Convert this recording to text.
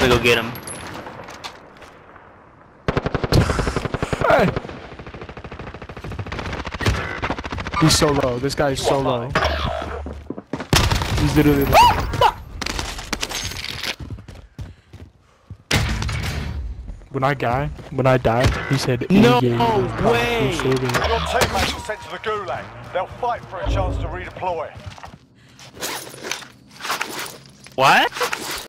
gonna go get him. Hey. He's so low. This guy is so low. He's literally low. When I die, when I die, he said, No way. Your teammates are sent to the gulag. They'll fight for a chance to redeploy. What?